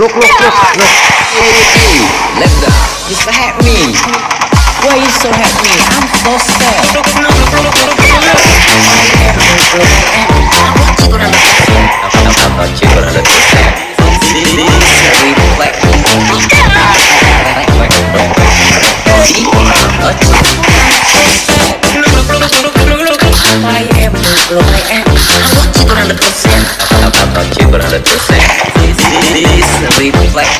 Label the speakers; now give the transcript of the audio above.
Speaker 1: Look, look, look, look. Linda,
Speaker 2: it's happening. Why you so happy? I'm so sad. I am, I am, I want you 100%. I want
Speaker 1: you
Speaker 2: 100%. It is a like.